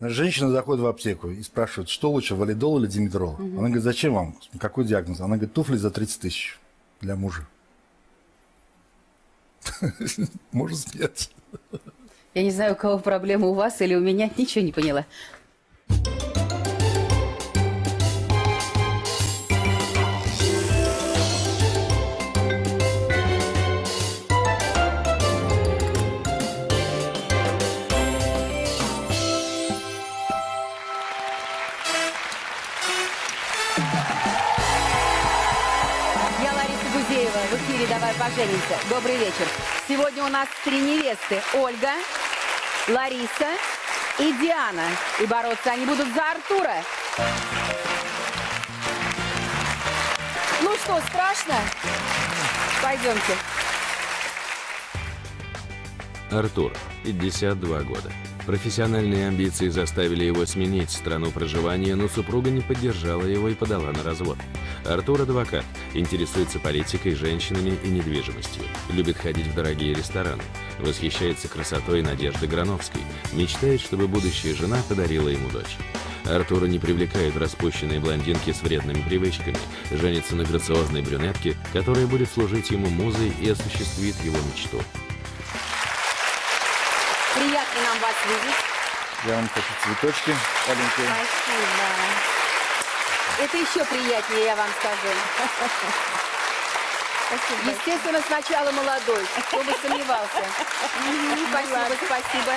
Женщина заходит в аптеку и спрашивает, что лучше, валидол или димедрол? Она говорит, зачем вам? Какой диагноз? Она говорит, туфли за 30 тысяч для мужа. Можно смеяться. Я не знаю, у кого проблема у вас или у меня, ничего не поняла. Поженимся». Добрый вечер. Сегодня у нас три невесты. Ольга, Лариса и Диана. И бороться они будут за Артура. Ну что, страшно? Пойдемте. Артур, 52 года. Профессиональные амбиции заставили его сменить страну проживания, но супруга не поддержала его и подала на развод. Артур – адвокат, интересуется политикой, женщинами и недвижимостью. Любит ходить в дорогие рестораны. Восхищается красотой Надежды Грановской. Мечтает, чтобы будущая жена подарила ему дочь. Артура не привлекают распущенные блондинки с вредными привычками. Женится на грациозной брюнетке, которая будет служить ему музой и осуществит его мечту. Видеть. Я вам хочу цветочки маленькие. Спасибо. Это еще приятнее, я вам скажу. Естественно, сначала молодой, кто бы сомневался. Спасибо, спасибо.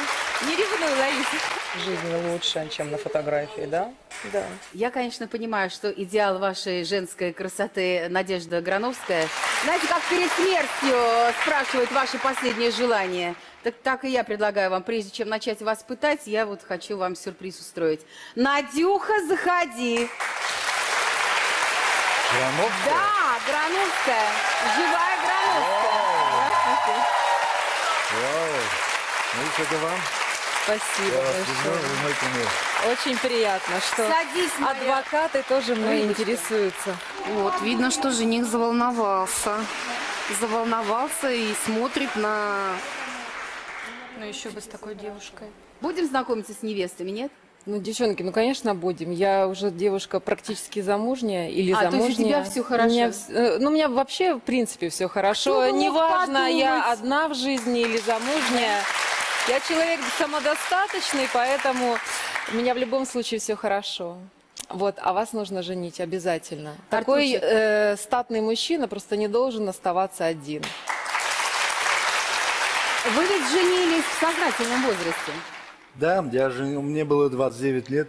Не ревную, Лариса. Жизнь лучше, чем на фотографии, да? Да. Я, конечно, понимаю, что идеал вашей женской красоты Надежда Грановская. Знаете, как перед смертью спрашивает ваше последнее желание. Так, так и я предлагаю вам, прежде чем начать вас пытать, я вот хочу вам сюрприз устроить. Надюха, заходи. Грановская? Да, Грановская. Живая Грановская. Вау. Ну, это вам. Спасибо большое. Очень приятно, что Садись, моя. адвокаты тоже мной Рыбочка. интересуются. Вот, видно, что жених заволновался. Заволновался и смотрит на... Ну, еще бы с такой девушкой. Будем знакомиться с невестами, нет? Ну, девчонки, ну, конечно, будем. Я уже девушка практически замужняя или А, то есть у замужняя. тебя всё хорошо? У меня, э, ну, у меня вообще, в принципе, все хорошо. Неважно, я одна в жизни или замужняя. Я человек самодостаточный, поэтому у меня в любом случае все хорошо. Вот, а вас нужно женить обязательно. Такой э, статный мужчина просто не должен оставаться один. Вы ведь женились в сознательном возрасте. Да, я же, мне было 29 лет.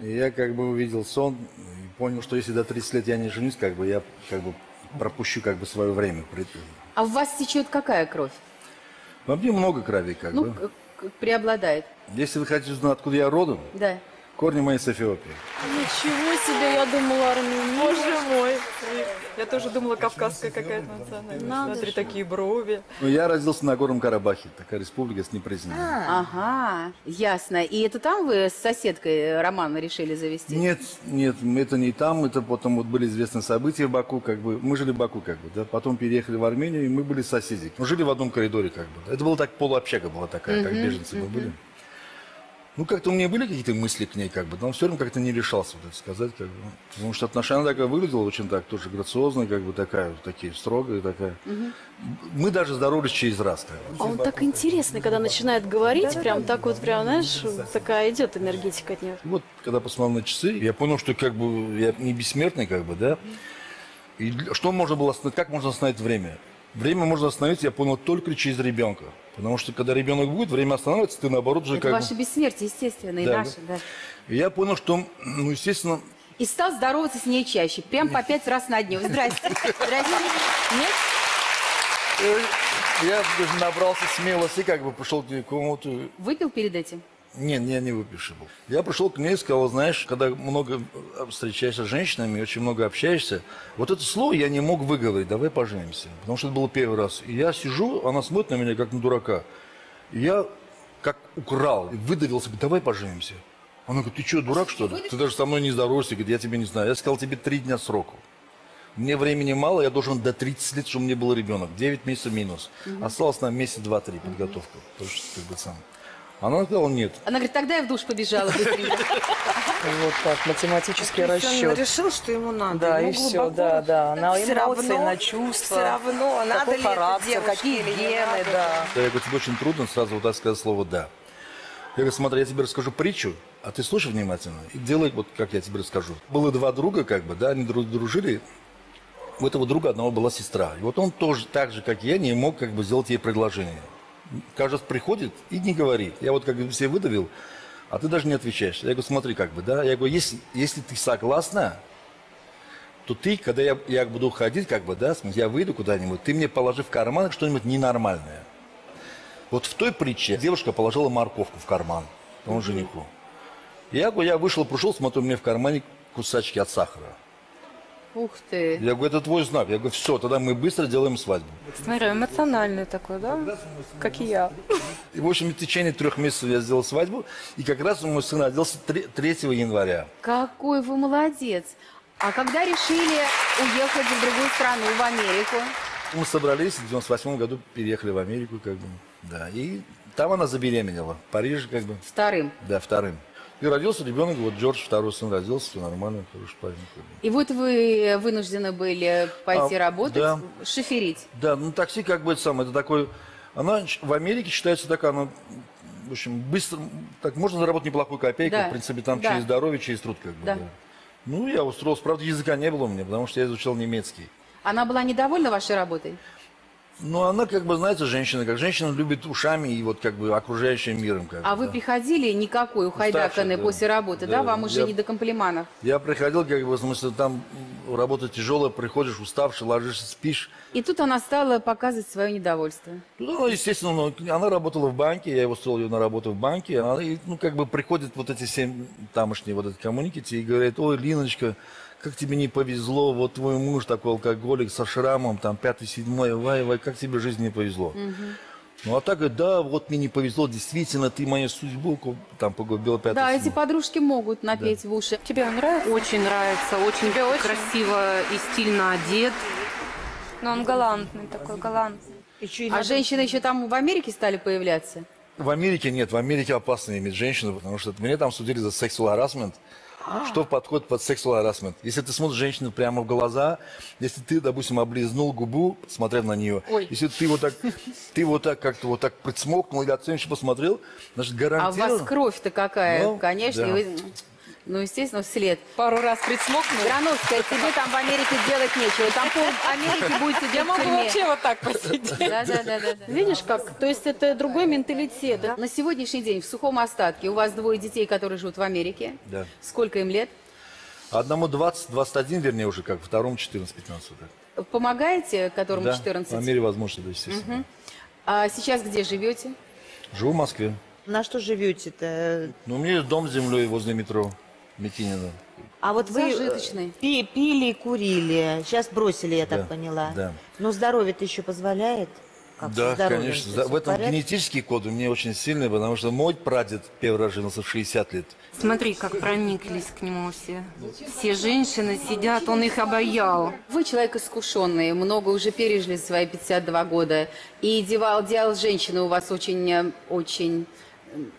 И я как бы увидел сон и понял, что если до 30 лет я не женюсь, как бы я как бы пропущу как бы свое время. А в вас течет какая кровь? Во мне много крови, как Ну, бы. к- преобладает. Если вы хотите узнать, откуда я родом, Да. Корни мои с Эфиопии. Ничего себе, я думала армянин. Боже мой. Я тоже думала кавказская какая-то национальность. Надо Смотри, же. такие брови. Ну, я родился на Горном Карабахе, такая республика с непризнанной. Ага, ясно. И это там вы с соседкой роман решили завести? Нет, нет, это не там, это потом вот были известны события в Баку, как бы, мы жили в Баку, как бы, да, потом переехали в Армению, и мы были соседи. Мы жили в одном коридоре, как бы. Это была так, полуобщага была такая, как беженцы мы были. Ну, как-то у меня были какие-то мысли к ней, как бы, но все равно как-то не решался вот это сказать, как бы. Потому что отношения она такая выглядела очень так, тоже грациозная, как бы такая, вот такие строгая такая. Мы даже здоровались через раз, как бы. А он так интересный, когда начинает говорить, прям так вот, прям, знаешь, такая идет энергетика от него. Вот, когда посмотрел на часы, я понял, что как бы я не бессмертный, как бы, да. И что можно было как можно остановить время? Время можно остановить, я понял, только через ребенка. Потому что когда ребенок будет, время останавливается, ты наоборот уже Это как ваше бы... бессмертие, естественно, и Да, наше, да. И я понял, что, ну, естественно, И стал здороваться с ней чаще, прям по пять раз на дню. Здрасте. Здрасте. Нет? э, я даже набрался смелости, как бы пошел к комнату. Выпил перед этим? Нет, я не выпивший был. Я пришел к ней и сказал, знаешь, когда много встречаешься с женщинами, очень много общаешься, вот это слово я не мог выговорить, давай поженимся. Потому что это было первый раз. И я сижу, она смотрит на меня, как на дурака. И я как украл, выдавился, говорит, давай поженимся. Она говорит, ты что, дурак, что ли? Ты даже со мной не здороваешься, говорит, я тебя не знаю. Я сказал, тебе три дня сроку. Мне времени мало, я должен до 30 лет, чтобы меня был ребенок. 9 месяцев минус. Осталось нам месяц, два, три подготовка. Потому что, как бы, сам. Она сказала нет. Она говорит, тогда я в душ побежала. Вот так, математический он расчет. решил, что ему надо. Да, и все, да, да. На эмоции, равно- на чувства. Все равно, надо ли это какие гены, да. Я говорю, тебе очень трудно сразу вот так сказать слово «да». Я говорю, смотри, я тебе расскажу притчу, а ты слушай внимательно и делай вот, как я тебе расскажу. Было два друга, как бы, да, они дру- дружили. У этого друга одного была сестра. И вот он тоже, так же, как и я, не мог как бы сделать ей предложение. Раз приходит и не говорит. Я вот как бы все выдавил, а ты даже не отвечаешь. Я говорю, смотри, как бы, да. Я говорю, если, если ты согласна, то ты, когда я, я буду уходить, как бы, да, я выйду куда-нибудь, ты мне положи в карман что-нибудь ненормальное. Вот в той притче девушка положила морковку в карман тому жениху. Я, говорю, я вышел, пришел, смотрю, меня в кармане кусачки от сахара. Ух ты. Я говорю, это твой знак. Я говорю, все, тогда мы быстро делаем свадьбу. Смотри, эмоциональный такой, да? Как и я. И, в общем, в течение трех месяцев я сделал свадьбу. И как раз мой сын родился 3, 3 января. Какой вы молодец. А когда решили уехать в другую страну, в Америку? Мы собрались, в 98 году переехали в Америку, как бы, да. И там она забеременела. В Париже, как бы, Вторым. да, вторым. И родился ребенок, вот Джордж, второй сын родился, все нормально, хороший парень. И вот вы вынуждены были пойти А, работать, да. шоферить. Да, ну такси как бы это самое, это такой, она в Америке считается такая, она, в общем, быстро, так можно заработать неплохую копейку, Да, в принципе, там да. через здоровье, через труд, как бы, Да. да. Ну, я устроился, правда, языка не было у меня, потому что я изучал немецкий. Она была недовольна вашей работой? Но она, как бы, знаете, женщина, как женщина любит ушами и вот как бы окружающим миром. Как А бы, вы да. приходили никакой ухайдаканной да. после работы, да? Да, Вам уже я- не до комплиманов. Я приходил, как бы, в смысле, там работа тяжелая, приходишь уставший, ложишься, спишь. И тут она стала показывать свое недовольство. Ну, естественно, ну, она работала в банке, я его устроил ее на работу в банке. Она, и, ну, как бы приходят вот эти семь тамошние вот эти коммуникити и говорят, ой, Линочка, как тебе не повезло, вот твой муж такой алкоголик со шрамом, там, пятый, седьмой, вай, вай, как тебе в жизни не повезло. Ну, а так, говорит, да, вот мне не повезло, действительно, ты мою судьбу, там, погубила пятый, Да, эти седьмой». подружки могут напеть в уши. Тебе он нравится? Очень нравится, очень красиво и стильно одет. Но он галантный такой, галантный. Еще А женщины еще там в Америке стали появляться? В Америке нет, в Америке опасно иметь женщину, потому что мне там судили за сексуал харасмент. Что подходит под сексуал харасмент? Если ты смотришь женщину прямо в глаза, если ты, допустим, облизнул губу, смотрев на нее, Ой. если ты вот так, ты вот так как-то вот так прицмокнул или оценивающе посмотрел, значит, А у гарантированно... вас кровь-то какая, Ну, конечно. да. и вы- ну, естественно, вслед. Пару раз прицмокнул. Грановская, тебе там в Америке делать нечего. Там пол Америки будет сидеть Я могу вообще вот так посидеть. Да, да, да. Видишь как? То есть это другой менталитет. На сегодняшний день в сухом остатке у вас двое детей, которые живут в Америке. Да. Сколько им лет? Одному 20, 21, вернее, уже как, второму 14, 15. Вот так. Помогаете, которому Да, 14? по мере возможности, да, естественно. А сейчас где живете? Живу в Москве. На что живете-то? Ну, у меня дом с землей возле метро Микинина. А вот вы э, Зажиточный. пи- пили и курили. Сейчас бросили, я так Да, поняла. да. Но здоровье-то еще позволяет? Как Да, со здоровьем? конечно. Всё За- в этом порядке? генетический код у меня очень сильный, потому что мой прадед первый раз женился в 60 лет. Смотри, как прониклись к нему все. Все женщины сидят, он их обаял. Вы человек искушенный, много уже пережили за свои 52 года. И идеал, идеал женщины у вас очень, э, очень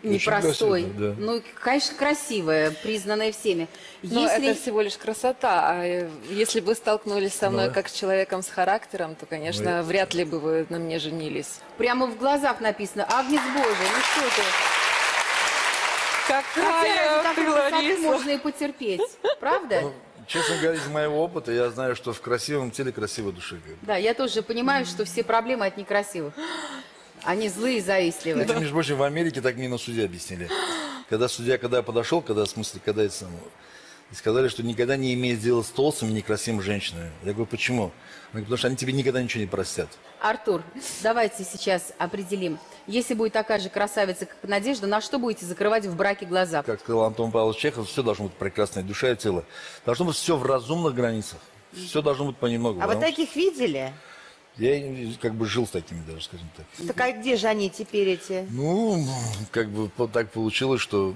непростой. красивый, да. Ну, конечно, красивая, признанная всеми. Но Если... это всего лишь красота. А э, если бы столкнулись со мной Ну. как с человеком с характером, то, конечно, вряд ли бы вы на мне женились. Прямо в глазах написано «Агнец Божий». Ну что ты? Хотя Какая ради ты, Лариса! можно и потерпеть. Правда? Ну, честно говоря, из моего опыта я знаю, что в красивом теле красивая душа. как бы. Да, я тоже понимаю, что все проблемы от некрасивых. Они злые и завистливые. Это, между прочим, в Америке так мне на суде объяснили. Когда судья, когда подошел, когда, в смысле, когда это самое, и сказали, что никогда не имеет дела с толстыми, некрасивыми женщинами. Я говорю, почему? Он говорит, потому что они тебе никогда ничего не простят. Артур, давайте сейчас определим. Если будет такая же красавица, как Надежда, на что будете закрывать в браке глаза? Как сказал Антон Павлович Чехов, все должно быть прекрасное, душа и тело. Должно быть все в разумных границах. Все должно быть понемногу. А вы таких видели? Я как бы жил с такими даже, скажем так. Так а где же они теперь эти? Ну, как бы так получилось, что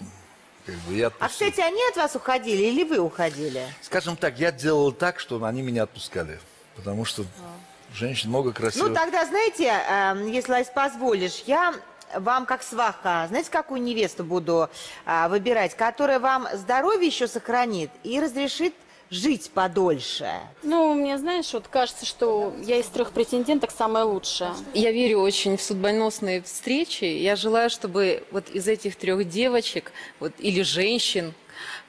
как бы я А, отпустил. кстати, они от вас уходили или вы уходили? Скажем так, я делал так, что они меня отпускали. Потому что женщин много красивых. Ну, тогда, знаете, эм, если позволишь, я вам как сваха, знаете, какую невесту буду а, выбирать, которая вам здоровье еще сохранит и разрешит жить подольше? Ну, мне, знаешь, вот кажется, что я из трех претенденток самая лучшая. Я верю очень в судьбоносные встречи. Я желаю, чтобы вот из этих трех девочек вот, или женщин,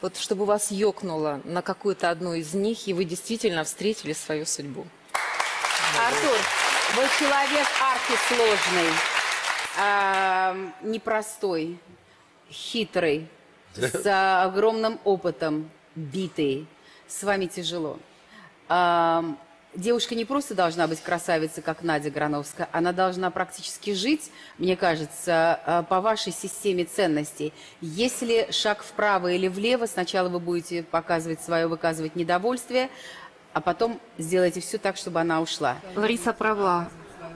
вот чтобы вас ёкнуло на какую-то одну из них, и вы действительно встретили свою судьбу. Артур, вы человек архисложный, а, непростой, хитрый, с огромным опытом, битый. С вами тяжело. А, девушка не просто должна быть красавицей, как Надя Грановская, она должна практически жить, мне кажется, а, по вашей системе ценностей. Если шаг вправо или влево, сначала вы будете показывать свое, выказывать недовольствие, а потом сделайте все так, чтобы она ушла. Лариса права.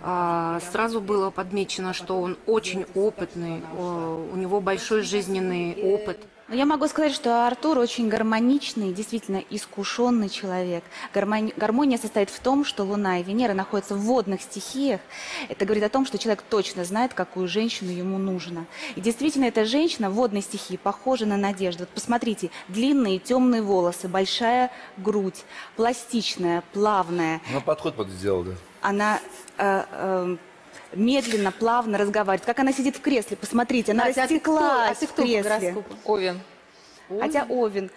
А, Сразу было подмечено, что он очень опытный, у него большой жизненный опыт. Но я могу сказать, что Артур очень гармоничный, действительно искушенный человек. Гармони- Гармония состоит в том, что Луна и Венера находятся в водных стихиях. Это говорит о том, что человек точно знает, какую женщину ему нужно. И действительно, эта женщина в водной стихии похожа на Надежду. Вот посмотрите, длинные темные волосы, большая грудь, пластичная, плавная. Ну, подход под сделал, да. Она э, э, медленно, плавно разговаривает. Как она сидит в кресле, посмотрите, она Надя, а ты кто? растеклась А ты в кто кресле. гороскопу? Овен. Хотя Овен.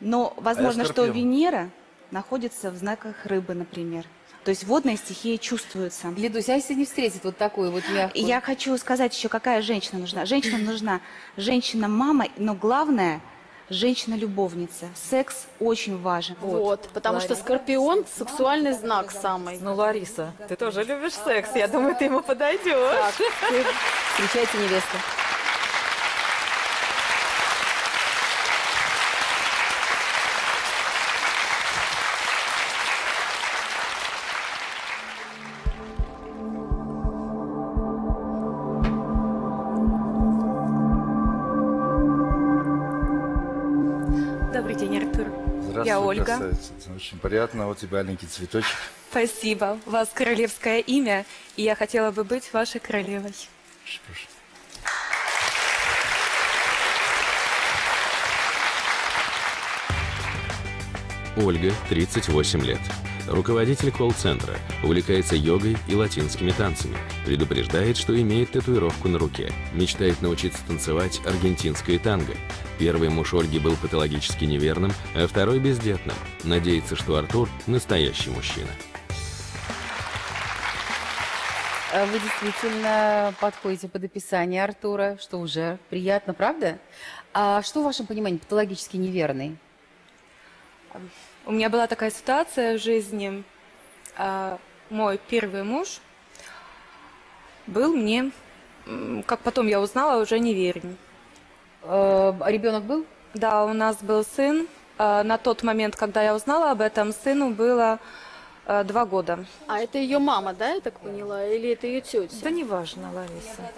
Но возможно, что Скорпион. Венера находится в знаках рыбы, например. То есть водная стихия чувствуется. Лидусь, а если не встретит вот такую вот мягкую? я хочу сказать еще, какая женщина нужна. Женщина нужна. Женщина-мама, но главное – женщина-любовница. Секс очень важен. Вот, потому что Скорпион – сексуальный знак самый. Ну, Лариса, ты тоже любишь секс. Я думаю, ты ему подойдешь. Встречайте невесту. Красавица. Очень приятно. Вот тебе маленький цветочек. Спасибо. У вас королевское имя, и я хотела бы быть вашей королевой. Прошу, прошу. Ольга, 38 лет. Руководитель колл-центра, увлекается йогой и латинскими танцами. Предупреждает, что имеет татуировку на руке. Мечтает научиться танцевать аргентинское танго. Первый муж Ольги был патологически неверным, а второй бездетным. Надеется, что Артур – настоящий мужчина. А Вы действительно подходите под описание Артура, что уже приятно, правда? А что в вашем понимании патологически неверный? У меня была такая ситуация в жизни. А, Мой первый муж был мне, как потом я узнала, уже неверен. Э, ребенок был? Да, у нас был сын. А, На тот момент, когда я узнала об этом, сыну было а, два года. А это ее мама, да, я так поняла? Или это ее тетя? Да неважно, Лариса.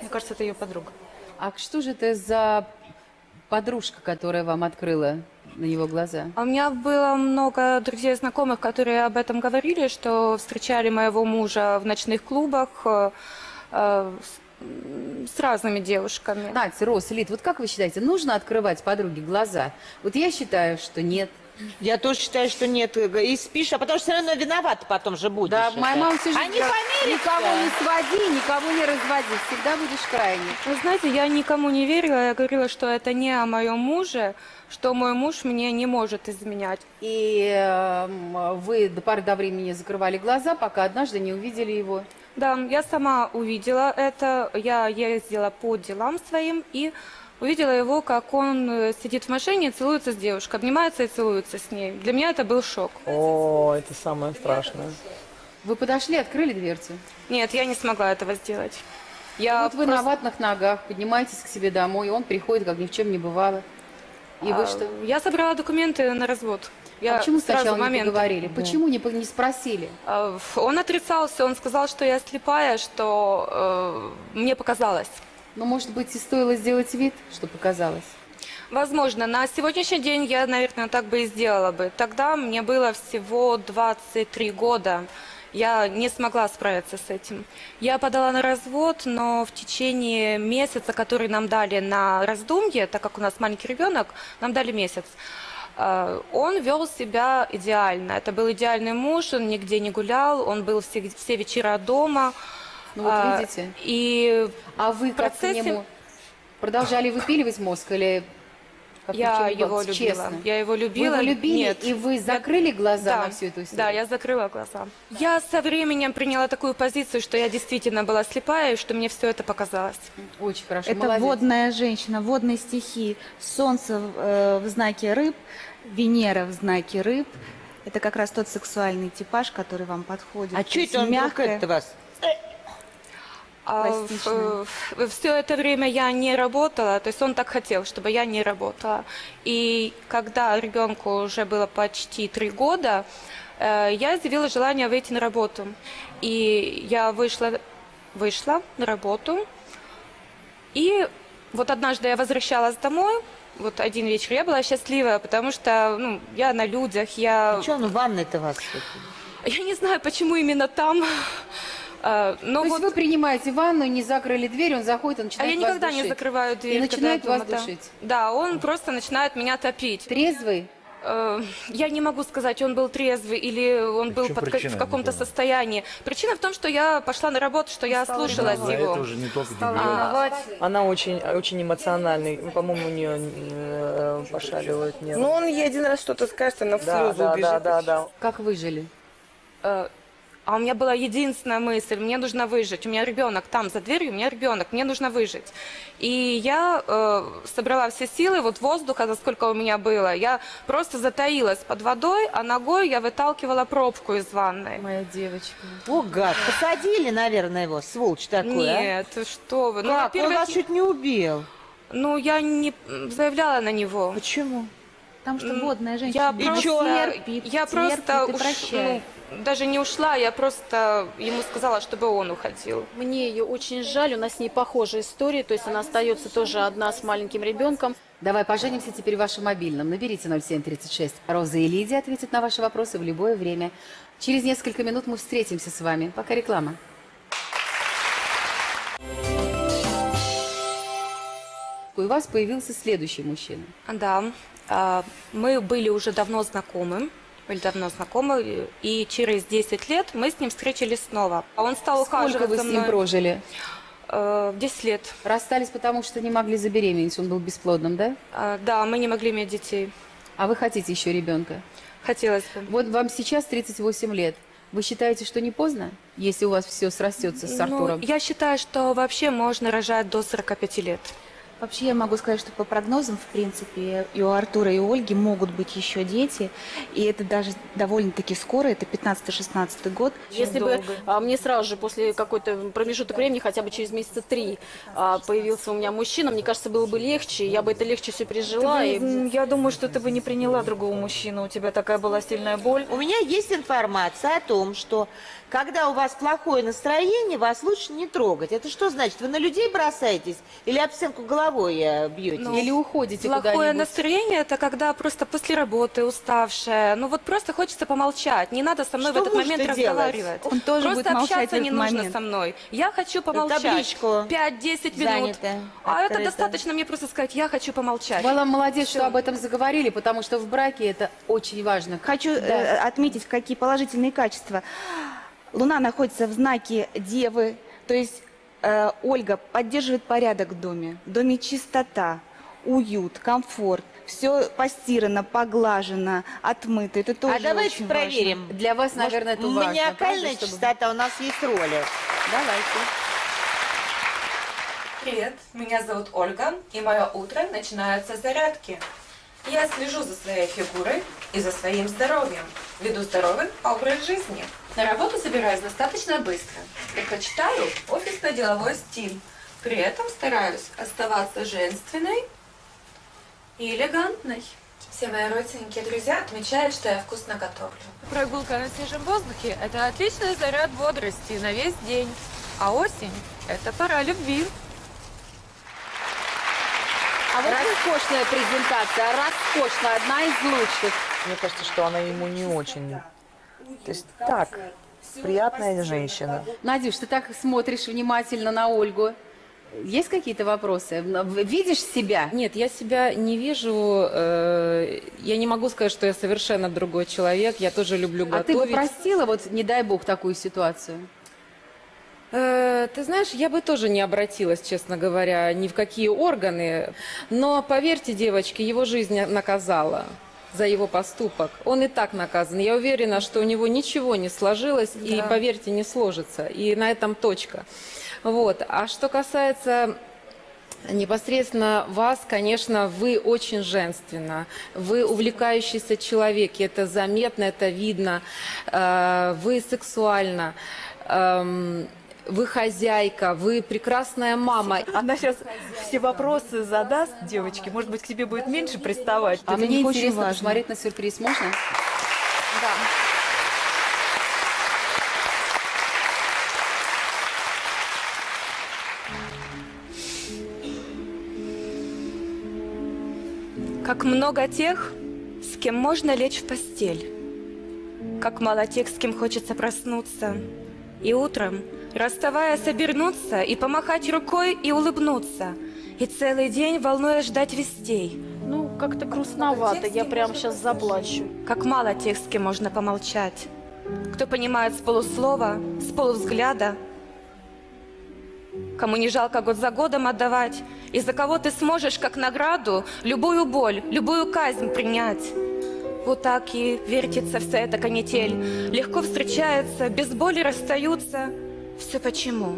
Мне кажется, это ее подруга. А что же это за подружка, которая вам открыла на него глаза? А У меня было много друзей и знакомых, которые об этом говорили, что встречали моего мужа в ночных клубах э, э, с, разными девушками. Надя, Рос, Лид, вот как вы считаете, нужно открывать подруге глаза? Вот я считаю, что нет. Я тоже считаю, что нет. И спишь, а потому что все равно виновата потом же будешь. Да, это. моя мама все же А не говорит, никого не своди, никого не разводи, всегда будешь крайней. Вы знаете, я никому не верила, я говорила, что это не о моем муже, что мой муж мне не может изменять. И эм, вы до поры до времени закрывали глаза, пока однажды не увидели его. Да, я сама увидела это, я ездила по делам своим и увидела его, как он э, сидит в машине и целуется с девушкой, обнимается и целуется с ней. Для меня это был шок. О, это самое страшное. Вы подошли, открыли дверцу. Нет, я не смогла этого сделать. Я вот вы на просто- ватных ногах, поднимаетесь к себе домой, он приходит, как ни в чем не бывало. И вы А, что? Я собрала документы на развод. Я а почему сначала не момент- поговорили? Почему не, не спросили? А, Он отрицался, он сказал, что я слепая, что э, мне показалось. Ну, может быть, и стоило сделать вид, что показалось. Возможно, на сегодняшний день я, наверное, так бы и сделала бы. Тогда мне было всего 23 года, Я не смогла справиться с этим. Я подала на развод, но в течение месяца, который нам дали на раздумье, так как у нас маленький ребенок, нам дали месяц. э, Он вел себя идеально. Это был идеальный муж, он нигде не гулял, он был все, все вечера дома. Ну вот А, видите. И А вы как к нему продолжали выпиливать мозг или как я его любила. Честно. Я его любила. Вы его любили, Нет. и вы закрыли глаза Да, на всю эту историю? Да, я закрыла глаза. Я со временем приняла такую позицию, что я действительно была слепая, и что мне все это показалось. Очень хорошо, Это молодец. водная женщина, водные стихии. Солнце э, в знаке рыб, Венера в знаке рыб. Это как раз тот сексуальный типаж, который вам подходит. А То что это он вдруг мягкое. Пластичная. все это время я не работала, то есть он так хотел, чтобы я не работала. И когда ребенку уже было почти три года, э, я изъявила желание выйти на работу. И я вышла, вышла на работу. И вот однажды я возвращалась домой, вот один вечер, я была счастливая, потому что ну, я на людях, я... А что он в ванной-то вас? Я не знаю, почему именно там. Э, Но То вот есть вы принимаете ванну, не закрыли дверь, он заходит и А начинает я вас никогда не душить. закрываю дверь. И начинает я дома, вас да. душить. Да, он просто начинает меня топить. Трезвый? Э, Я не могу сказать, он был трезвый или он был под, причина, в я каком-то не состоянии. Причина в том, что я пошла на работу, что я слушалась А его. это уже не только А. Она очень, очень эмоциональный. По-моему, у нее э, пошаливают нервы. Ну, он ей один раз что-то скажет, она в да, слезу да, убежит. да, да, да. Как выжили? А у меня была единственная мысль, мне нужно выжить. У меня ребенок там за дверью, у меня ребенок, мне нужно выжить. И я э, собрала все силы, вот воздуха, за сколько у меня было. Я просто затаилась под водой, а ногой я выталкивала пробку из ванной. Моя девочка. О, гад, посадили, наверное, его, сволочь такой, а? Нет, что вы. Ну, Как? Он во-первых, вас чуть не убил. Ну, я не заявляла на него. Почему? Потому что водная Я женщина просто, чё? терпит, я терпит просто и уш- прощает. ну, даже не ушла, я просто ему сказала, чтобы он уходил. Мне ее очень жаль, у нас с ней похожая история, то есть она остается тоже одна с маленьким ребенком. Давай поженимся теперь в вашем мобильном. Наберите 0736. Роза и Лидия ответят на ваши вопросы в любое время. Через несколько минут мы встретимся с вами. Пока реклама. У вас появился следующий мужчина. Да, а, мы были уже давно знакомы, были давно знакомы, и через 10 лет мы с ним встретились снова. А Он стал Сколько ухаживать вы с ним прожили? Э, 10 лет. Расстались, потому что не могли забеременеть. Он был бесплодным, да? А, Да, мы не могли иметь детей. А вы хотите еще ребенка? Хотелось бы. Вот вам сейчас 38 лет. Вы считаете, что не поздно, если у вас все срастется с Ну, Артуром? я считаю, что вообще можно рожать до 45 лет. Вообще я могу сказать, что по прогнозам, в принципе, и у Артура, и у Ольги могут быть еще дети. И это даже довольно-таки скоро, это 15-16 год. Если бы а, мне сразу же после какой-то промежуток времени, хотя бы через месяца три, а, появился у меня мужчина, мне кажется, было бы легче, я бы это легче все пережила. и- М, Я думаю, что ты бы не приняла другого мужчину. У тебя такая была сильная боль. У меня есть информация о том, что когда у вас плохое настроение, вас лучше не трогать. Это что значит? Вы на людей бросаетесь или об стенку головой э, бьете? Ну, Или уходите Плохое куда-нибудь? настроение это когда просто после работы уставшая. Ну вот просто хочется помолчать. Не надо со мной Что в этот момент разговаривать. Он тоже просто будет молчать общаться в не этот нужно момент. со мной. Я хочу помолчать. Табличку. 5-10 минут. Занято, А это достаточно мне просто сказать, я хочу помолчать. Вы молодец, что об этом заговорили, потому что в браке это очень важно. Хочу э, отметить, какие положительные качества. Луна находится в знаке Девы, то есть э, Ольга поддерживает порядок в доме. В доме чистота, уют, комфорт. Все постирано, поглажено, отмыто. Это тоже А давайте очень проверим. Для вас, Может, наверное, это важно. Маниакальная чтобы- чистота, у нас есть роли. Давайте. Привет, меня зовут Ольга, и мое утро начинается с зарядки. Я слежу за своей фигурой и за своим здоровьем, веду здоровый образ жизни. На работу собираюсь достаточно быстро. Предпочитаю офисно-деловой стиль. При этом стараюсь оставаться женственной и элегантной. Все мои родственники и друзья отмечают, что я вкусно готовлю. Прогулка на свежем воздухе – это отличный заряд бодрости на весь день. А осень – это пора любви. А вот роскошная презентация, роскошная, одна из лучших. Мне кажется, что она ему не очень. То есть так, приятная женщина. Надюш, ты так смотришь внимательно на Ольгу. Есть какие-то вопросы? Видишь себя? Нет, я себя не вижу. э, я не могу сказать, что я совершенно другой человек. Я тоже люблю А ты бы готовить. простила, вот не дай бог, такую ситуацию? Э, Ты знаешь, я бы тоже не обратилась, честно говоря, ни в какие органы. Но поверьте, девочки, его жизнь наказала за его поступок. Он и так наказан. Я уверена, что у него ничего не сложилось, и, поверьте, не сложится. И на этом точка. Вот. А что касается Непосредственно вас, конечно, вы очень женственно, вы увлекающийся человек, и это заметно, это видно, Э, вы сексуальна, эм, вы хозяйка, вы прекрасная мама. Она сейчас все вопросы задаст, девочки. Может быть, к тебе будет меньше приставать. А мне интересно важно. посмотреть на сюрприз. Можно? Как много тех, с кем можно лечь в постель. Как мало тех, с кем хочется проснуться. И утром, расставаясь, обернуться и помахать рукой и улыбнуться. И целый день волнуя ждать вестей. Ну, как-то грустновато, я прям сейчас заплачу. Как мало тех, с кем можно помолчать. Кто понимает с полуслова, с полувзгляда. Кому не жалко год за годом отдавать, и за кого ты сможешь, как награду, любую боль, любую казнь принять. Вот так и вертится вся эта канитель. Легко встречаются, без боли расстаются. Все почему?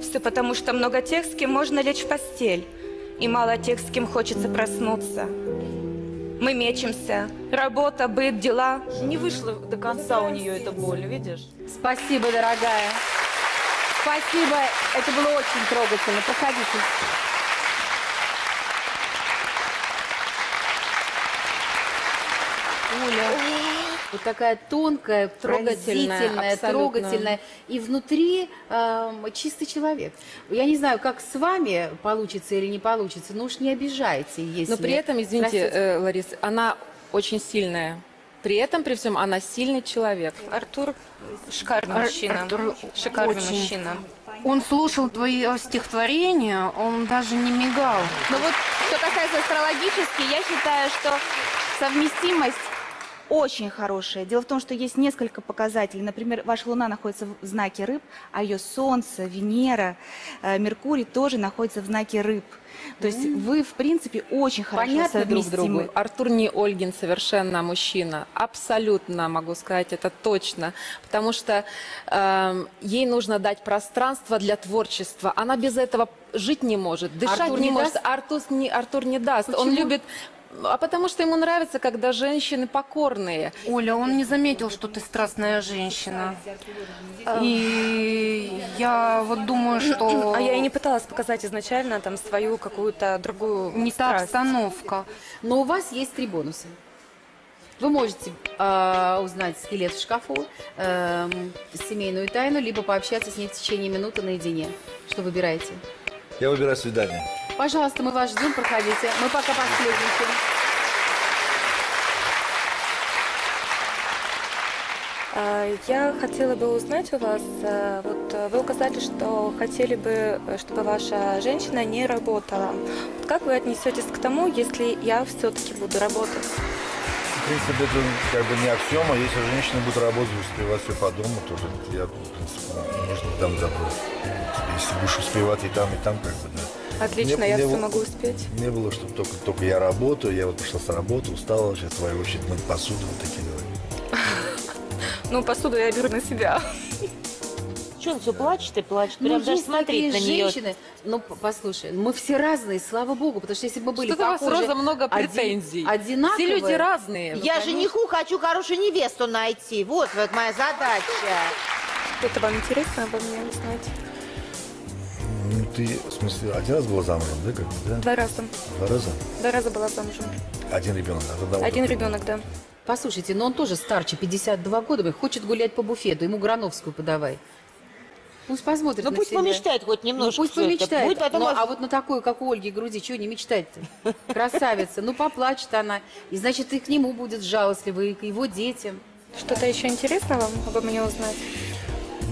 Все потому, что много тех, с кем можно лечь в постель, и мало тех, с кем хочется проснуться. Мы мечемся. Работа, быт, дела. Не вышла до конца у нее эта боль, видишь? Спасибо, дорогая. Спасибо. Это было очень трогательно. Проходите. Оля. Вот такая тонкая, Трогательная, трогательная. И внутри эм, чистый человек. Я не знаю, как с вами получится или не получится, но уж не обижайте, если... Но при этом, извините, э, Ларис, она очень сильная. При этом, при всем, она сильный человек. Артур шикарный мужчина. шикарный мужчина. Он слушал твои э, стихотворения, он даже не мигал. Но вот что касается астрологически, я считаю, что совместимость очень хорошая. Дело в том, что есть несколько показателей. Например, ваша Луна находится в знаке рыб, а ее Солнце, Венера, э, Меркурий тоже находятся в знаке рыб. То есть вы, в принципе, очень хорошо Понятны друг совместимы. другу. Артур не Ольгин совершенно мужчина. Абсолютно могу сказать это точно. Потому что эм, ей нужно дать пространство для творчества. Она без этого жить не может, дышать Артур не, не может. даст? Артур не, Артур не даст. Он любит... А потому что ему нравится, когда женщины покорные. Оля, он не заметил, что ты страстная женщина. И я вот думаю, что А я и не пыталась показать изначально там свою какую-то другую не та страсть. обстановка. Но у вас есть три бонуса. Вы можете э, узнать скелет в шкафу, эм, семейную тайну, либо пообщаться с ней в течение минуты наедине. Что выбираете? Я выбираю свидание. Пожалуйста, мы вас ждем, проходите. Мы пока последники. А, Я хотела бы узнать у вас, э, вот э, вы указали, что хотели бы, э, чтобы ваша женщина не работала. Вот как вы отнесетесь к тому, если я все-таки буду работать? В принципе, это как бы не аксиома. Если женщина будет работать, успевать все по дому, то я, в принципе, не дам добро. Если будешь успевать и там, и там, как бы, да. Отлично, Мне- я мне все могу успеть. Не было, чтобы только, только я работаю, я вот пришла с работы, устала, сейчас твоя очередь мыть посуду, вот такие дела. Ну, посуду я беру на себя. Что он все плачет и плачет? Ну, Прям даже есть смотреть на нее. женщины. Ну, послушай, мы все разные, слава богу, потому что если бы мы были Что-то у вас, похожи, Роза, много оди- претензий. одинаковые, Все люди разные. Я жениху хочу хорошую невесту найти. Вот, вот моя задача. Это вам интересно обо мне узнать? Ну, ты, в смысле, один раз была замужем, да, как бы, да? Два раза. Два раза? Два раза была замужем. Один ребенок, а тогда вот Один это- ребенок, да. Послушайте, но он тоже старче, 52 года, хочет гулять по буфету, ему Грановскую подавай. Пусть посмотрит Ну на пусть себя. помечтает хоть Ну, немножко. пусть всё это. помечтает. Будет потом Ну, вас- а вот на такую, как у Ольги груди, чего не мечтать-то? Красавица. Ну, поплачет она. И значит, и к нему будет жалостливо, и к его детям. Что-то еще интересно вам обо мне узнать?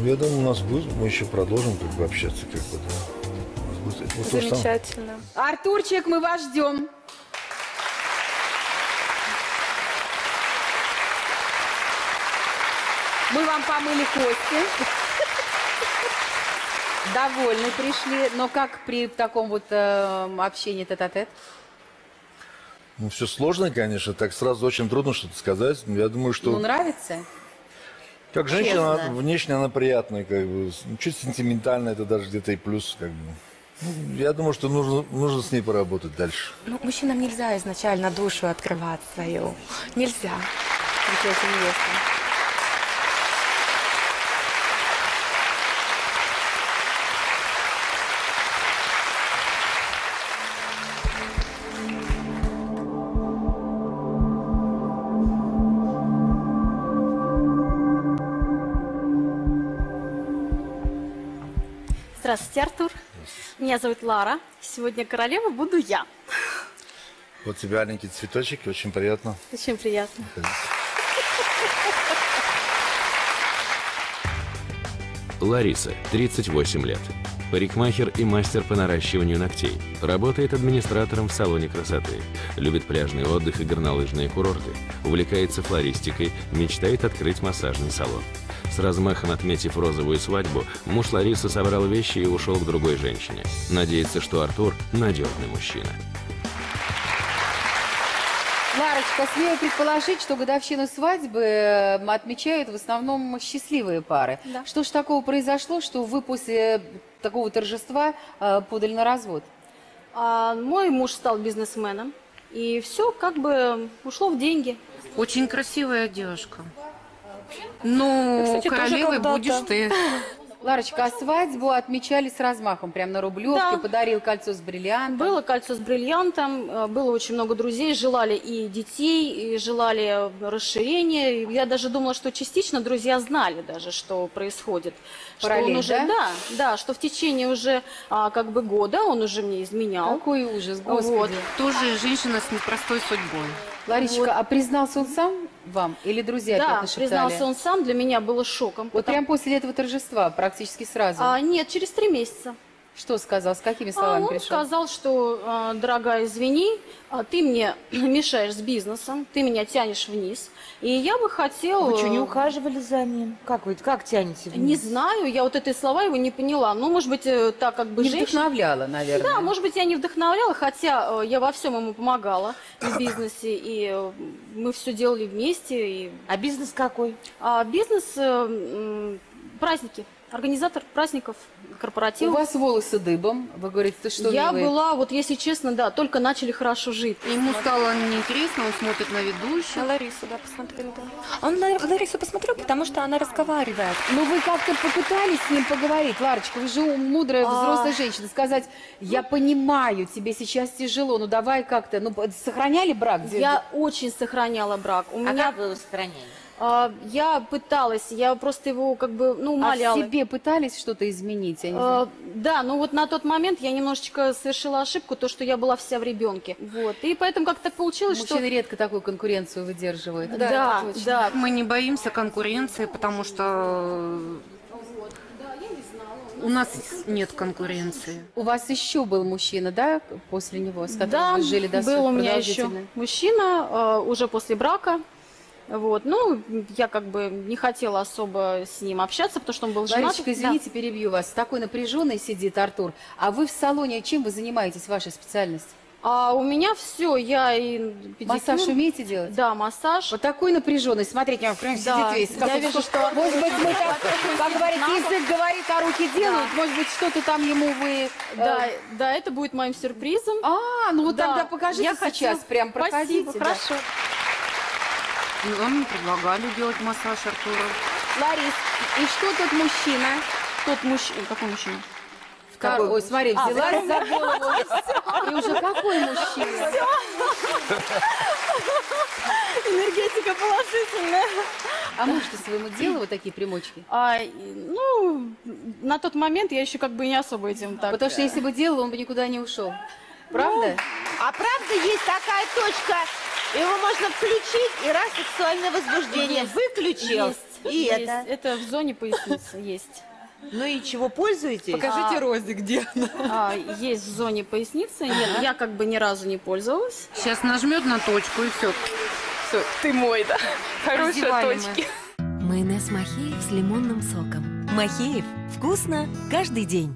Ну, Я думаю, у нас будет, мы еще продолжим как бы общаться, как бы, да. Вот самое. Замечательно. Артурчик, мы вас ждем. Мы вам помыли кости. Довольны пришли. Но как при таком вот э, общении тет-а-тет? Ну, все сложно, конечно, так сразу очень трудно что-то сказать. Я думаю, что Ну, нравится? как женщина, Честно. она- внешне она приятная, как бы, чуть сентиментальная, это даже где-то и плюс, как бы. Ну, я думаю, что нужно, нужно с ней поработать дальше. Ну, мужчинам нельзя изначально душу открывать свою. Нельзя. Встречайте Меня зовут Лара. Сегодня королева буду я. Вот тебе маленький цветочек, очень приятно. Очень приятно. Лариса, 38 лет. Парикмахер и мастер по наращиванию ногтей. Работает администратором в салоне красоты. Любит пляжный отдых и горнолыжные курорты. Увлекается флористикой, мечтает открыть массажный салон. С размахом отметив розовую свадьбу, муж Ларисы собрал вещи и ушел к другой женщине. Надеется, что Артур – надежный мужчина. Ларочка, смею предположить, что годовщину свадьбы э, отмечают в основном счастливые пары. Да. Что ж такого произошло, что вы после такого торжества э, подали на развод? А, мой муж стал бизнесменом. И все как бы ушло в деньги. Очень красивая девушка. Ну, Кстати, тоже королевой когда-то. будешь ты. Ларочка, а свадьбу отмечали с размахом, прям на Рублевке, Да. подарил кольцо с бриллиантом. Было кольцо с бриллиантом, э, было очень много друзей, желали и детей, и желали расширения. И Я даже думала, что частично друзья знали даже, что происходит. Что он Параллель, уже, да? да, да, что в течение уже а, как бы года он уже мне изменял. Какой ужас, господи. Вот. Тоже женщина с непростой судьбой. Ларисочка, а признался он сам вам или друзья Да, опять нашептали? признался он сам, для меня было шоком. Вот потому- прям после этого торжества, практически сразу. А, нет, через три месяца. Что сказал, с какими А словами он пришел? сказал, что, а, дорогая, извини, а, ты мне мешаешь с бизнесом, ты меня тянешь вниз, и я бы хотел... Вы что, не э, ухаживали за ним? Как вы, как тянете? Не вниз? знаю, я вот эти слова его не поняла. Ну, может быть, э, так как бы Не женщина... вдохновляла, наверное. Да, может быть, я не вдохновляла, хотя э, я во всем ему помогала в бизнесе, и мы все делали вместе. И... А бизнес какой? А бизнес, праздники, организатор праздников, У корпоративов. вас волосы дыбом. Вы говорите, ты что, я милый? была, вот если честно, да, только начали хорошо жить. Ему стало неинтересно, он смотрит на На ведущих. Ларису, да, посмотрел, да. Он на Ларису посмотрел, потому что она разговаривает. Ну, вы как-то попытались с ним поговорить, Ларочка, вы же мудрая А. взрослая женщина, сказать, я понимаю, тебе сейчас тяжело, ну давай как-то, ну сохраняли брак? Я очень сохраняла брак. У А меня, как вы его сохраняли? А, я пыталась, я просто его как бы, ну, а умоляла. в себе пытались что-то изменить? Я не знаю. Э, Да, ну вот на тот момент я немножечко совершила ошибку, то, что я была вся в ребенке. Вот. И поэтому как так получилось, Мужчины что... редко такую конкуренцию выдерживают. Да, да. Мы не боимся конкуренции, потому что у нас нет конкуренции. У вас еще был мужчина, да, после него, с которым Да, вы жили до был у меня еще мужчина, э, уже после брака. Вот, ну, я как бы не хотела особо с ним общаться, потому что он был женат. Ларочка, извините, перебью вас. Такой напряженный сидит Артур. А вы в салоне чем вы занимаетесь, ваша специальность? Да. А у меня все, я и педикюр. Массаж умеете делать? Да, массаж. Вот такой напряженный. Смотрите, он прям Да, сидит весь. я Как он- вижу, что- Может быть, мы так, как говорит, язык говорит, а руки делают. Может быть, что-то там ему вы... э, Да, да, это будет моим сюрпризом. А, ну вот Да, тогда покажите я сейчас, хочу- прям проходите. Спасибо, да. хорошо. Нам не предлагали делать массаж Артура. Ларис, и что тот мужчина? Тот мужчина, какой мужчина? Какой? Ой, смотри, А, взялась за голову. И уже какой мужчина? Энергетика положительная. А муж-то своему делал вот такие примочки? А, ну, на тот момент я еще как бы не особо этим так. Потому что если бы делал, он бы никуда не ушел. Правда? А правда есть такая точка Его можно включить, и раз сексуальное возбуждение выключил. Есть, И есть. это. Это в зоне поясницы есть. Ну и чего пользуетесь? Покажите Розе, где она. А, есть в зоне поясницы. Нет, я как бы ни разу не пользовалась. Сейчас нажмет на точку и все. Все, ты мой, да. Хорошие мы. точки. Майонез Махеев с лимонным соком. Махеев. Вкусно каждый день.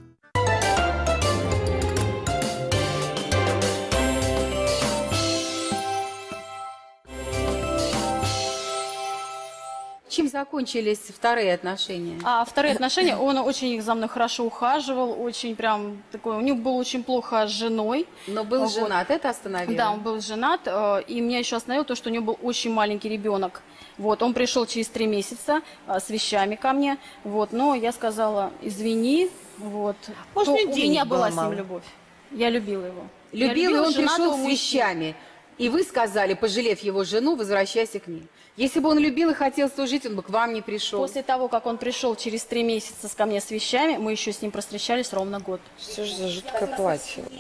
Чем закончились вторые отношения? А вторые отношения, он очень за мной хорошо ухаживал, очень прям такой, у него было очень плохо с женой. Но был Вот. женат, это остановило? Да, он был женат, э, и меня еще остановило то, что у него был очень маленький ребенок. Вот, он пришел через три месяца э, с вещами ко мне, вот, но я сказала, извини, вот. Может, у меня была с мало? ним любовь. Я любила его. Я Любил, и любила он пришел с вещами. И вы сказали, пожалев его жену, возвращайся к ней. Если бы он любил и хотел служить, он бы к вам не пришел. После того, как он пришел через три месяца ко мне с вещами, мы еще с ним простречались ровно год. Все же за жуткое платье у